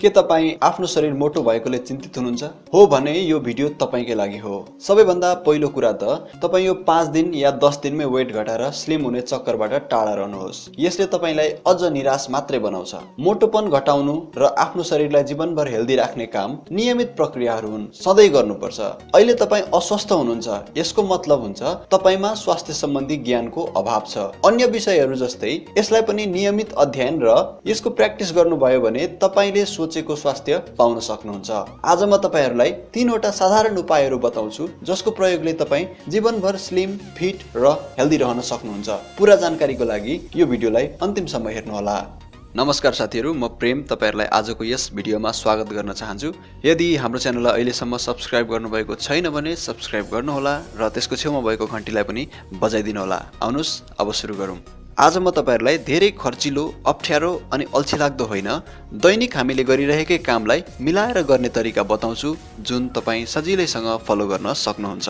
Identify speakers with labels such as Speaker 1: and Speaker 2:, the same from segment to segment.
Speaker 1: के तपाईँ आफ्नो शरीर मोटो भएकोले चिन्तित हुनुहुन्छ? हो भने यो भिडियो तपाईँकै लागि हो। सबैभन्दा पहिलो कुरा त तपाईँ यो पाँच दिन या दस दिनमै वेट घटाएर स्लिम हुने चक्करबाट टाढा रहनुहोस्। यसले तपाईँलाई अझ निराश मात्रै बनाउँछ। मोटोपन घटाउनु र आफ्नो शरीरलाई जीवनभर हेल्दी राख्ने काम नियमित प्रक्रियाहरू हुन्। सधैँ गर्नुपर्छ। अहिले तपाईँ अस्वस्थ हुनुहुन्छ। यसको मतलब हुन्छ तपाईँमा स्वास्थ्य सम्बन्धी ज्ञानको अभाव छ। अन्य विषयहरू जस्तै यसलाई पनि नियमित अध्ययन र यसको प्र्याक्टिस गर्नुभयो भने तपाईँले सोचेको स्वास्थ्य पाउन सक्नुहुन्छ। आज म तपाईँहरूलाई तिनवटा साधारण उपायहरू बताउँछु जसको प्रयोगले तपाईँ जीवनभर स्लिम फिट र हेल्दी रहन सक्नुहुन्छ। पुरा जानकारीको लागि यो भिडियोलाई अन्तिमसम्म हेर्नुहोला। नमस्कार साथीहरू म प्रेम तपाईँहरूलाई आजको यस भिडियोमा स्वागत गर्न चाहन्छु। यदि हाम्रो च्यानललाई अहिलेसम्म सब्सक्राइब गर्नुभएको छैन भने सब्सक्राइब गर्नुहोला र त्यसको छेउमा भएको घन्टीलाई पनि बजाइदिनुहोला। आउनुहोस् अब सुरु गरौँ। आज म तपाईँहरूलाई धेरै खर्चिलो अप्ठ्यारो अनि अल्छिलाग्दो होइन। दैनिक हामीले गरिरहेकै कामलाई मिलाएर गर्ने तरिका बताउँछु जुन तपाईँ सजिलैसँग फलो गर्न सक्नुहुन्छ।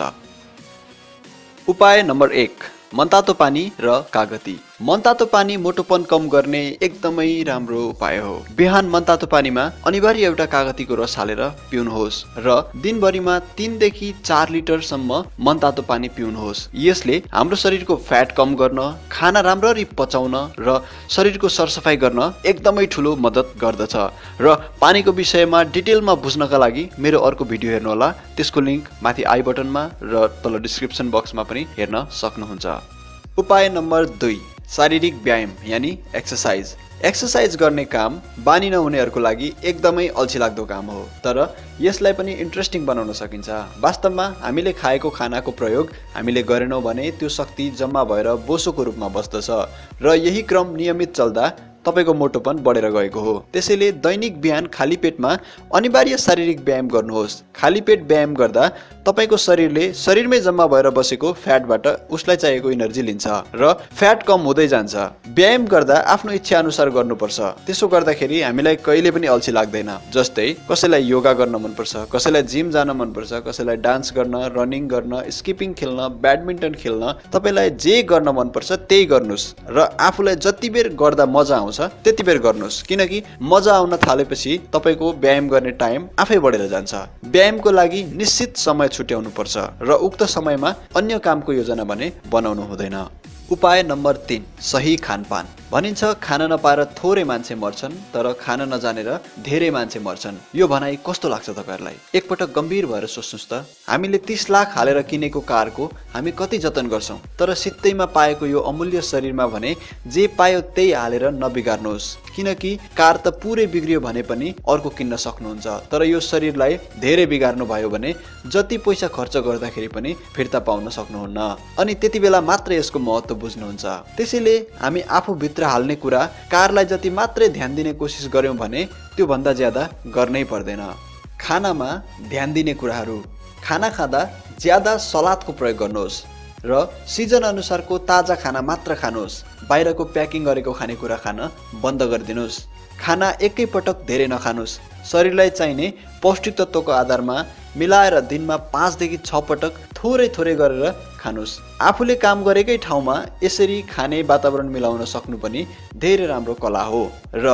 Speaker 1: उपाय नम्बर एक मनतातो पानी र कागती। मनतातो पानी मोटोपन कम गर्ने एकदमै राम्रो उपाय हो। बिहान मनतातो पानीमा अनिवार्य एउटा कागतीको रस हालेर पिउनुहोस् र दिनभरिमा तिनदेखि चार लिटरसम्म मनतातो पानी पिउनुहोस्। यसले हाम्रो शरीरको फ्याट कम गर्न खाना राम्ररी पचाउन र शरीरको सरसफाइ गर्न एकदमै ठुलो मद्दत गर्दछ। र पानीको विषयमा डिटेलमा बुझ्नका लागि मेरो अर्को भिडियो हेर्नुहोला त्यसको लिङ्क माथि आई बटनमा र तल डिस्क्रिप्सन बक्समा पनि हेर्न सक्नुहुन्छ। उपाय नम्बर दुई शारीरिक व्यायाम यानि एक्सर्साइज एक्सर्साइज गर्ने काम बानी नहुनेहरूको लागि एकदमै अल्छी लाग्दो काम हो तर यसलाई पनि इन्ट्रेस्टिङ बनाउन सकिन्छ। वास्तवमा हामीले खाएको खानाको प्रयोग हामीले गरेनौँ भने त्यो शक्ति जम्मा भएर बोसोको रूपमा बस्दछ र यही क्रम नियमित चल्दा तपाईँको मोटोपन बढेर गएको हो। त्यसैले दैनिक बिहान खाली पेटमा अनिवार्य शारीरिक व्यायाम गर्नुहोस्। खाली पेट व्यायाम गर्दा तपाईँको शरीरले शरीरमै जम्मा भएर बसेको फ्याटबाट उसलाई चाहिएको इनर्जी लिन्छ र फ्याट कम हुँदै जान्छ। व्यायाम गर्दा आफ्नो इच्छा अनुसार गर्नुपर्छ। त्यसो गर्दाखेरि हामीलाई कहिले पनि अल्छी लाग्दैन। जस्तै कसैलाई योगा गर्न मनपर्छ कसैलाई जिम जान मनपर्छ कसैलाई डान्स गर्न रनिङ गर्न स्किपिङ खेल्न ब्याडमिन्टन खेल्न तपाईँलाई जे गर्न मनपर्छ त्यही गर्नुहोस्। र आफूलाई जति बेर गर्दा मजा आउँछ आउँछ त्यति बेर गर्नुहोस्। किनकि मजा आउन थालेपछि तपाईँको व्यायाम गर्ने टाइम आफै बढेर जान्छ। व्यायामको लागि निश्चित समय छुट्याउनु पर्छ र उक्त समयमा अन्य कामको योजना भने बनाउनु हुँदैन। उपाय नम्बर तिन सही खानपान। भनिन्छ खान नपाएर थोरै मान्छे मर्छन् तर खान नजानेर धेरै मान्छे मर्छन्। यो भनाइ कस्तो लाग्छ तपाईँहरूलाई? एकपटक गम्भीर भएर सोच्नुहोस् त। हामीले तिस लाख हालेर किनेको कारको हामी कति जतन गर्छौँ तर सित्तैमा पाएको यो अमूल्य शरीरमा भने जे पायो त्यही हालेर नबिगार्नुहोस्। किनकि कार त पुरै बिग्रियो भने पनि अर्को किन्न सक्नुहुन्छ। तर यो शरीरलाई धेरै बिगार्नु भयो भने जति पैसा खर्च गर्दाखेरि पनि फिर्ता पाउन सक्नुहुन्न। अनि त्यति बेला मात्र यसको महत्त्व बुझ्नुहुन्छ। त्यसैले हामी आफूभित्र हाल्ने कुरा कारलाई जति मात्रै ध्यान दिने कोसिस गऱ्यौँ भने त्योभन्दा ज्यादा गर्नै पर्दैन। खानामा ध्यान दिने कुराहरू। खाना खाँदा ज्यादा सलादको प्रयोग गर्नुहोस् र सिजन अनुसारको ताजा खाना मात्र खानुहोस्। बाहिरको प्याकिङ गरेको खानेकुरा खान बन्द गरिदिनुहोस्। खाना एकैपटक धेरै नखानुहोस्। शरीरलाई चाहिने पौष्टिक तत्त्वको आधारमा मिलाएर दिनमा पाँचदेखि छ पटक थोरै थोरै गरेर खानुहोस् आफूले काम गरेकै ठाउँमा यसरी खाने वातावरण मिलाउन सक्नु पनि धेरै राम्रो कला हो र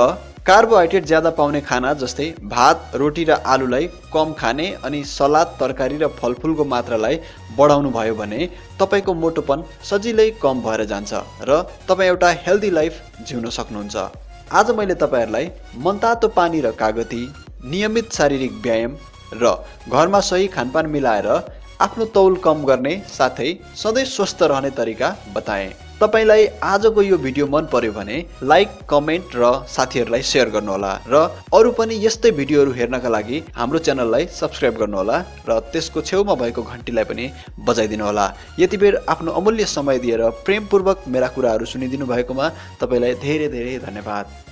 Speaker 1: कार्बोहाइड्रेट ज्यादा पाउने खाना जस्तै भात रोटी र आलुलाई कम खाने अनि सलाद तरकारी र फलफुलको मात्रालाई बढाउनु भयो भने तपाईँको मोटोपन सजिलै कम भएर जान्छ र तपाईँ एउटा हेल्दी लाइफ जिउन सक्नुहुन्छ। आज मैले तपाईँहरूलाई मनतातो पानी र कागती नियमित शारीरिक व्यायाम र घरमा सही खानपान मिलाएर आफ्नो तौल कम गर्ने साथै सधैँ स्वस्थ रहने तरिका बताएँ। तपाईँलाई आजको यो भिडियो मन पर्यो भने लाइक कमेन्ट र साथीहरूलाई सेयर गर्नुहोला र अरू पनि यस्तै भिडियोहरू हेर्नका लागि हाम्रो च्यानललाई सब्सक्राइब गर्नुहोला र त्यसको छेउमा भएको घन्टीलाई पनि बजाइदिनु होला यति बेर आफ्नो अमूल्य समय दिएर प्रेमपूर्वक मेरा कुराहरू सुनिदिनु भएकोमा तपाईँलाई धेरै धेरै धन्यवाद।